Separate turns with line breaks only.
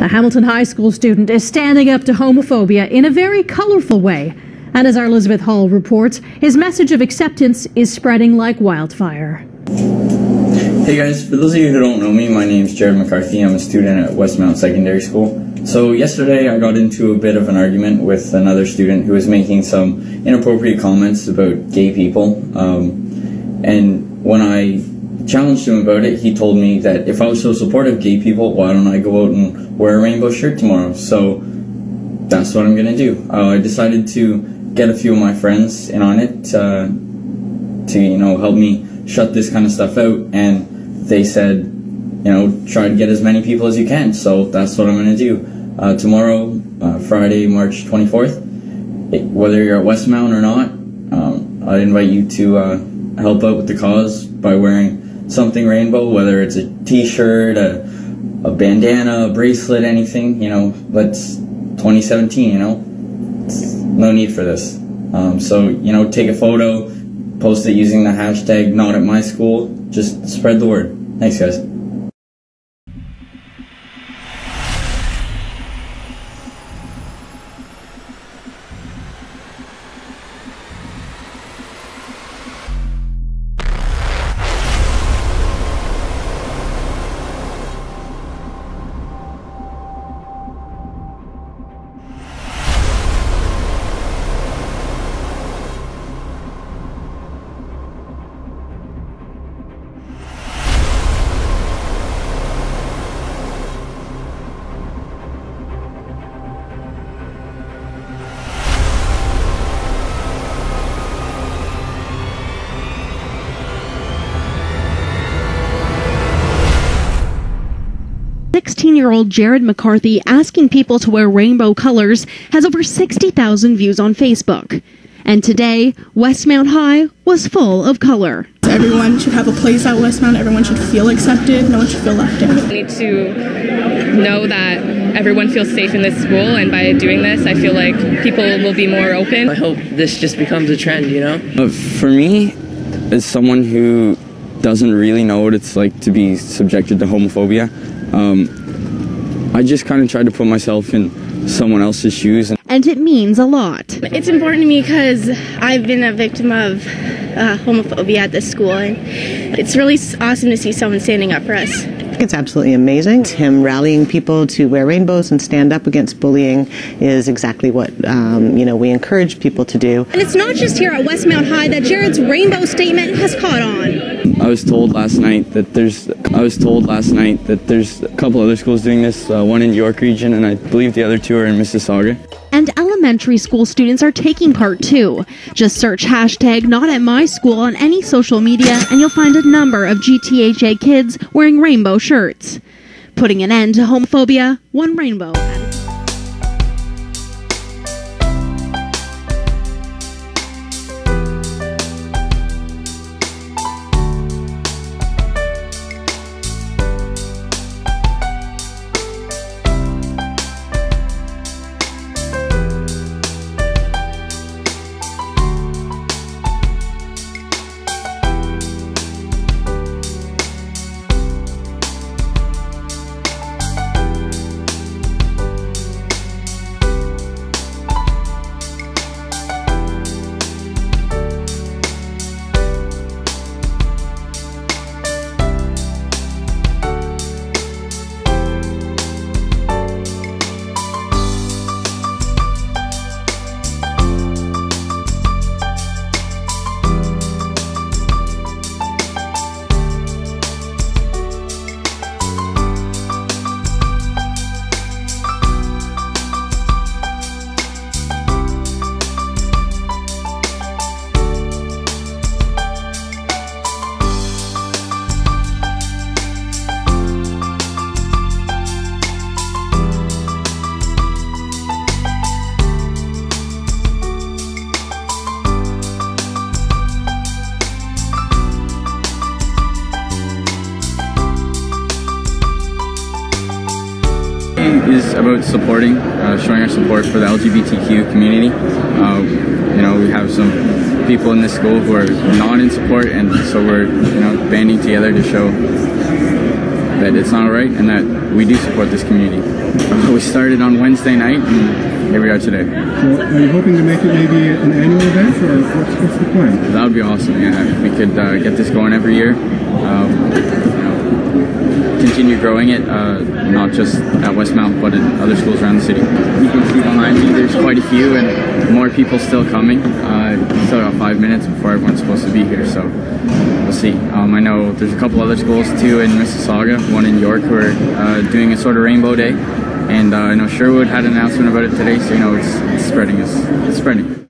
A Hamilton High School student is standing up to homophobia in a very colorful way. And as our Elizabeth Hall reports, his message of acceptance is spreading like wildfire.
Hey guys, for those of you who don't know me, my name is Jared McCarthy. I'm a student at Westmount Secondary School. So yesterday I got into a bit of an argument with another student who was making some inappropriate comments about gay people. Um, and when I challenged him about it, he told me that if I was so supportive of gay people, why don't I go out and wear a rainbow shirt tomorrow? So that's what I'm gonna do. Uh, I decided to get a few of my friends in on it uh, to you know help me shut this kind of stuff out, and they said, you know, try to get as many people as you can. So that's what I'm gonna do. Uh, tomorrow, uh, Friday, March 24th, it, whether you're at Westmount or not, um, I invite you to uh, help out with the cause by wearing something rainbow, whether it's a T-shirt, a, a bandana, a bracelet, anything. You know, let's 2017. You know, no need for this. Um, so you know, take a photo, post it using the hashtag Not at My School. Just spread the word. Thanks, guys.
16 year old Jared McCarthy asking people to wear rainbow colors has over 60,000 views on Facebook. And today, Westmount High was full of color.
Everyone should have a place at Westmount. Everyone should feel accepted. No one should feel left out.
We need to know that everyone feels safe in this school, and by doing this, I feel like people will be more open.
I hope this just becomes a trend, you know?
But for me, as someone who doesn't really know what it's like to be subjected to homophobia, um, I just kind of tried to put myself in someone else's shoes. And,
And it means a lot.
It's important to me because I've been a victim of uh, homophobia at this school, and it's really awesome to see someone standing up for us.
It's absolutely amazing. Him rallying people to wear rainbows and stand up against bullying is exactly what um, you know we encourage people to do.
And it's not just here at Westmount High that Jared's rainbow statement has caught on.
I was told last night that there's. I was told last night that there's a couple other schools doing this. Uh, one in York Region, and I believe the other two are in Mississauga.
And elementary school students are taking part too. Just search hashtag not at my school on any social media and you'll find a number of GTHA kids wearing rainbow shirts. Putting an end to homophobia, one rainbow.
Is about supporting, uh, showing our support for the LGBTQ community. Uh, you know, we have some people in this school who are not in support, and so we're you know banding together to show that it's not right and that we do support this community. We started on Wednesday night and here we are today.
Well, are you hoping to make it maybe an annual event, or what's, what's the plan?
That would be awesome. Yeah, if we could uh, get this going every year. Um, you know, continue growing it, uh, not just at Westmount, but in other schools around the city. You can see behind me, there's quite a few, and more people still coming. Uh, still got five minutes before everyone's supposed to be here, so we'll see. Um, I know there's a couple other schools too in Mississauga, one in York, who are uh, doing a sort of rainbow day. And uh, I know Sherwood had an announcement about it today, so you know it's, it's spreading. It's, it's spreading.